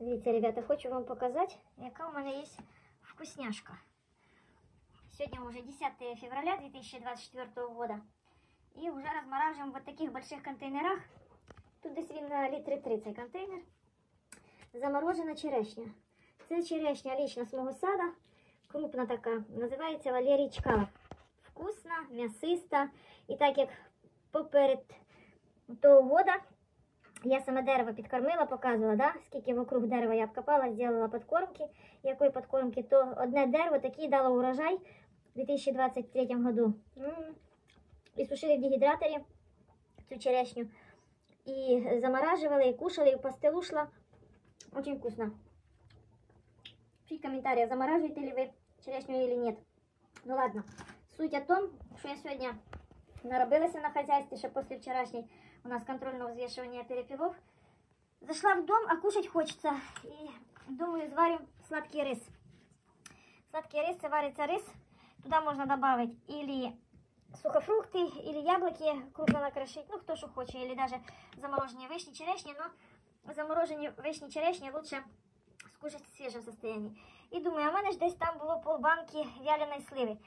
Дивіться, ребята, хочу вам показати, яка у мене є вкусняшка. Сегодня уже 10 февраля 2024 года. И уже размораживаем в таких больших контейнерах. Тут десь він на літри 30 контейнер. Заморожена черешня. Це черешня лічно з мого сада. Крупна така. Називається Валерій Чкалов. Вкусна, м'ясиста. І так як поперед того года я саме дерево підкормила, показувала, да? скільки вокруг дерева я обкопала, зробила подкормки. Якої подкормки, то одне дерево таки дало урожай у 2023 году. І сушили в дегідраторі цю черешню. І замораживали, и кушали, и в пастилу шла. Очень вкусно. Пишите в замораживаете ли вы черешню или нет. Ну ладно. Суть о том, что я сегодня наробилася на хозяйстве, ще после вчерашней у нас контрольного взвешивания перепелов. Зашла в дом, а кушать хочется. И думаю, сварим сладкий рис. Сладкий рис, це варится рис. Туда можно добавить или сухофрукты, или яблоки крупно накрошить, ну кто что хочет, или даже замороженные вишни, черешни, но заморожені вишні черешні лучше скушать в свежем состоянии. І думаю, а в мене ж десь там було полбанки вяленої сливи.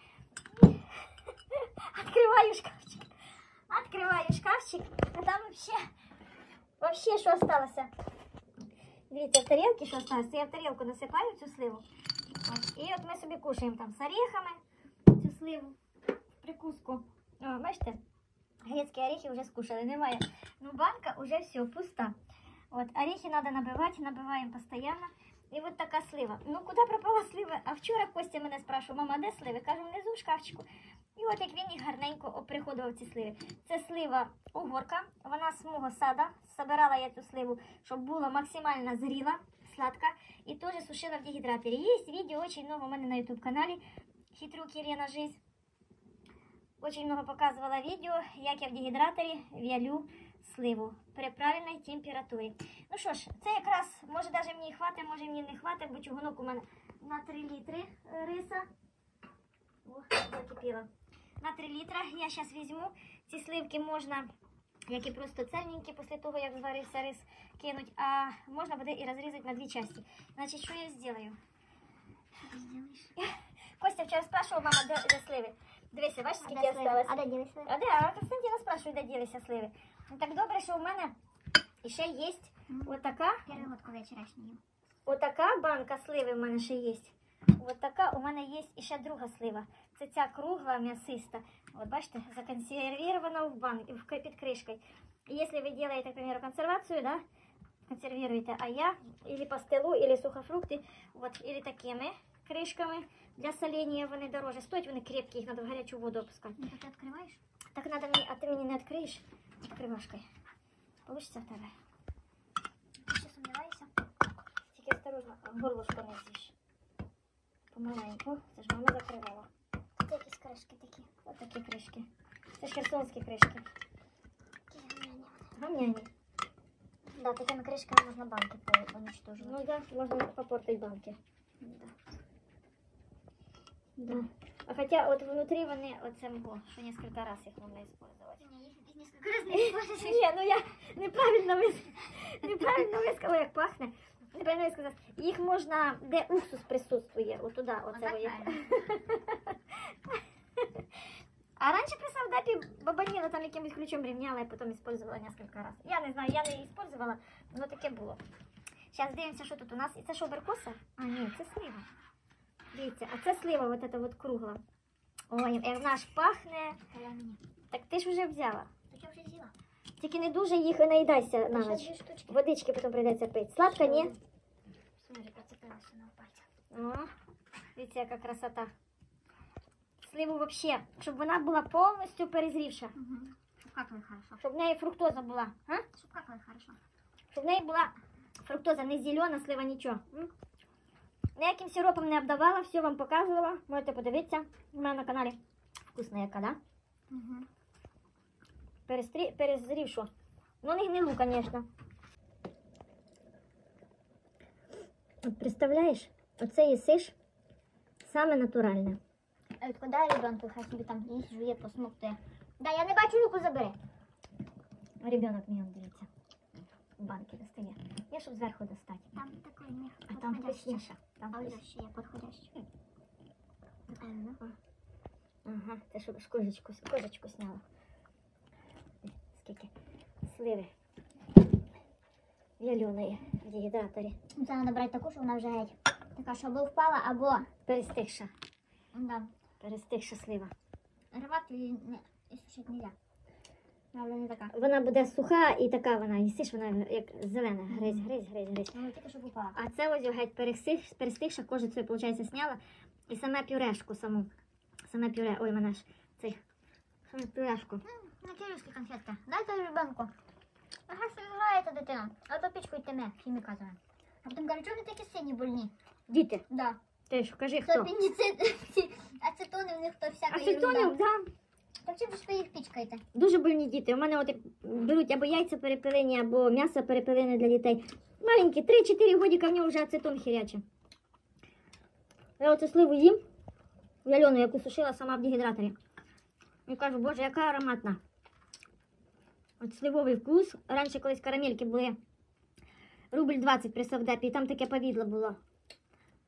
Открываю шкафчик. Открываю шкафчик, а там вообще, вообще що осталося? Дивіться, в тарілці що осталося. Я в тарілку насипаю цю сливу. От. І от ми собі кушаємо там з орехами цю сливу, прикуску. О, бачите? Грецькі орехи вже скушали, немає. Ну, банка уже все, пуста. Вот, орехи надо набивать, набиваем постоянно. І от така слива. Ну, куди пропала слива? А вчора Костя мене спрашував, мама, де сливи? Кажу, внизу в шкафчику. І от як він їх гарненько оприходував ці сливи. Це слива угорка, вона з мого сада. Собирала я цю сливу, щоб була максимально зріла, сладка. І теж сушила в дегідраторі. Є відео дуже много у мене на YouTube каналі. Хитрук Єлена Жизнь. Очень много показувала відео, як я в дегідраторі в'ялю сливу при правильній температурі. Ну що ж, це якраз, може навіть мені хватить, може мені не хватить, бо чугунок у мене на 3 літри риса. О, закипіло. На 3 літра я зараз візьму. Ці сливки можна, як і просто цельненькі, після того, як зварився рис, кинуть, а можна буде і розрізати на дві частини. Значить, що я зроблю? Костя вчора спрашивав, мама, де, де сливи? Дивися, бачиш, скільки осталось? А де ділися? А де? А Константина спрашиває, де ділися сливи. Ну так добре, що у мене ще є отака, коли я черешню їм. отака банка сливи в мене ще є. Отака у мене є і ще друга слива. Це ця кругла м'ясиста. От бачите, законсервирована в банці, в під кришкою. І якщо ви робите, к примеру, консервацію, да, консервируете, а я или пастилу, или сухофрукти, вот, или такими кришками для соления вони дороже. Стоять вони крепкі, їх треба в гарячу воду опускати. Ну, то ти відкриваєш? Так надо мне, а ты мне не откроешь открывашкой. Получится в тебе? Ти ще сумніваєшся? Тільки осторожно, горлышко не з'їж. Помаленьку. Це ж мама закривала. Це якісь кришки такі. Ось такі кришки. Це ж херсонські кришки. Гамняні. Да, такими кришками можна банки по- Ну да, можна попортить банки. Да. Да. А хотя вот внутри вони оце мого, що несколько раз їх можна использовать. Ні, їх несколько раз не. Ні, ну я неправильно вис... неправильно висказала, як пахне. Неправильно висказала. Їх можна, де уксус присутствує, отуда, оце ви. А раніше при савдапі бабаніла там якимось ключом рівняла і потім использовала несколько раз. Я не знаю, я не использовала, але таке було. Зараз дивимося, що тут у нас. І це що, беркоса? А, ні, це слива. Дивіться, а це слива, от эта от кругла. Ой, як ж пахне. Я. Так ти ж вже взяла. Так я вже з'їла. Тільки не дуже їх наїдайся на ніч. Водички потім прийдеться пити. Сладко, ні? Смотри, процепилася на пальцях. О, дивіться, яка красота. Сливу вообще, щоб вона була повністю перезрівша. Угу. Щоб какали хорошо. Щоб в неї фруктоза була. А? Щоб какали хорошо. Щоб в неї була фруктоза, не зелена, слива, нічого. М? Ніяким сиропом не обдавала, все вам показувала. Можете подивитися у мене на каналі. Вкусна яка, да? Угу. Перестрі... Перезрівшу. Ну, не гнилу, звісно. От представляєш, оце їсиш саме натуральне. А коли ребенку хай собі там їсть, жує, посмоктує. Да, я не бачу, руку забери. Ребенок мій, он, дивіться. Банки достає. Я щоб зверху достати. Там такої них А там вкусніше. Там А ще є. Ага, це щоб кожечку, кожечку сняла. Скільки сливи вяленої в дегідраторі. Це треба брати таку, щоб вона вже геть. Така, щоб або впала, або Перестигша. да, Перестигша слива. рвати і не і сушити не можна. Але не така. Вона буде суха і така вона, їсиш, вона як зелена. Гризь, гризь, гризь, гризь. Ну, тільки щоб упала. А це ось геть перестиг, перестигша, кожицю, я, виходить, сняла. І саме пюрешку саму. Саме пюре. Ой, мене ж цей. Саме пюрешку. На кирюшки конфетка. Дайте ребенку. Ага, що граєте дитина. А то пічку йтиме хімікатами. А потім кажуть, ви такі сині больні? Діти, Да. ти ж кажи То хто. апендицит, ацетони в них то всяка Ацетонів, ерунда. да. Так чим ж ви їх пічкаєте? Дуже больні діти. У мене от як беруть або яйця перепилені, або м'ясо перепилене для дітей. Маленькі, 3-4 годика, в нього вже ацетон хіряче. Я оце сливу їм, вялену, яку сушила сама в дегідраторі. І кажу, боже, яка ароматна. От сливовий вкус. Раніше колись карамельки були рубль 20 при совдепі, і там таке повідло було.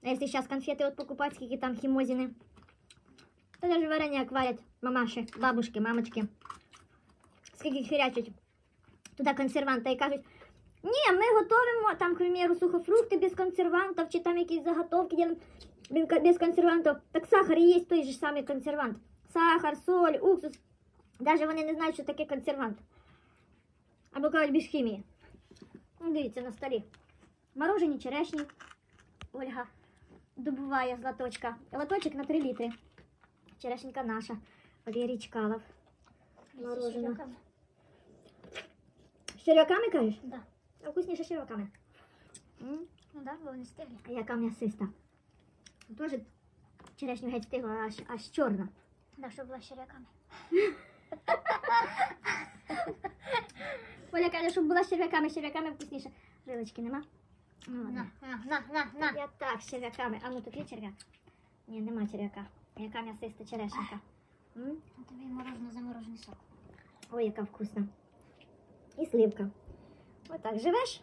А якщо зараз конфети от покупати, скільки там хімозіни, то навіть варення варять мамаші, бабушки, мамочки. Скільки хірячуть туди консерванта і кажуть, ні, ми готуємо там, к примеру, сухофрукти без консервантів, чи там якісь заготовки делаем без- без консервантів. Так сахар і є той же самий консервант. Сахар, соль, уксус. Навіть вони не знають, що таке консервант. Або кажуть без хімії. Ну, дивіться на столі. Морожені черешні. Ольга добуває з латочка. Латочок на 3 літри. Черешенька наша. Валерій Чкалов. Морожено. З черв'яками кажеш? Да. А вкусніше з черв'яками. М, Ну да, бо вони стигли. А яка м'ясиста. Тоже черешню геть стигла, аж, аж чорна. Да, щоб була з черв'яками. Оля каже, щоб була з черв'яками, з черв'яками вкусніше. Жилочки нема? Ну, ладно. На, на, на, на, на. Я так, з черв'яками. А ну тут є черв'як? Ні, нема черв'яка. Яка м'ясиста черешенька. М? А тобі морожено заморожений сок. Ой, яка вкусна. І сливка. Отак живеш.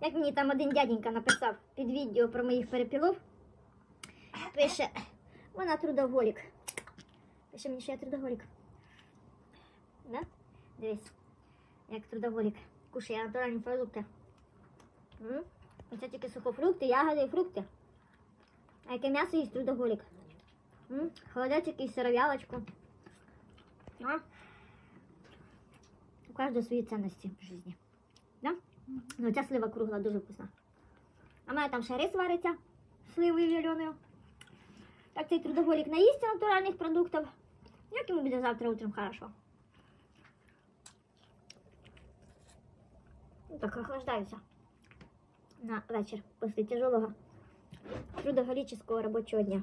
Як мені там один дяденька написав під відео про моїх перепілов. Пише, вона трудоголік. Пише мені, що я трудоголік. Да? Дивись, як трудоголік. Кушає натуральні продукти. М? Оце тільки сухофрукти, ягоди і фрукти. А яке м'ясо їсть трудоголік. М? І сировялочку. У каждого свої цінності в житті. Да? Ну, ця слива кругла дуже вкусна. А мене там ще рис вариться сливою вяленою. Так цей трудоголік наїсться натуральних продуктів. Як йому буде завтра утром хорошо. Так охлаждаюся на вечір після тяжелого трудоголічного робочого дня.